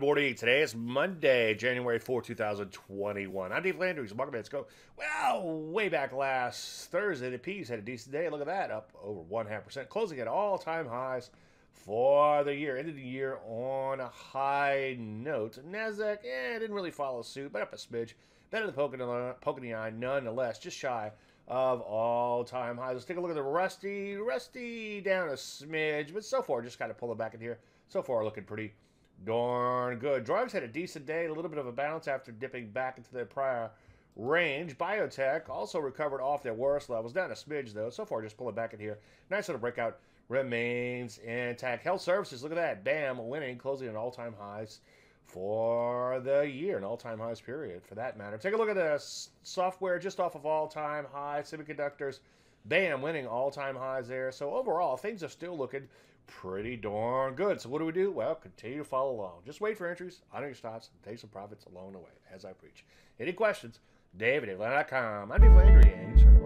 morning. Today is Monday, January 4, 2021. I'm Dave Landry. Welcome. Let's go. Well, way back last Thursday, the P's had a decent day. Look at that, up over one half percent, closing at all-time highs for the year. Ended the year on a high note. Nasdaq, eh, didn't really follow suit, but up a smidge. Better than poking, poking the eye, nonetheless, just shy of all-time highs. Let's take a look at the Rusty. Rusty down a smidge, but so far just kind of pulling back in here. So far looking pretty darn good. Drugs had a decent day, a little bit of a bounce after dipping back into their prior range. Biotech also recovered off their worst levels, down a smidge though. So far, just pulling back in here. Nice little breakout remains intact. Health services, look at that. Bam, winning, closing at all time highs for the year, an all time highs period for that matter. Take a look at the software just off of all time high Semiconductors, bam, winning all time highs there. So overall, things are still looking pretty darn good. So what do we do? Well, continue to follow along. Just wait for entries, honor your stops, and take some profits along the way, as I preach. Any questions? David at I'm Dave Landry, and you.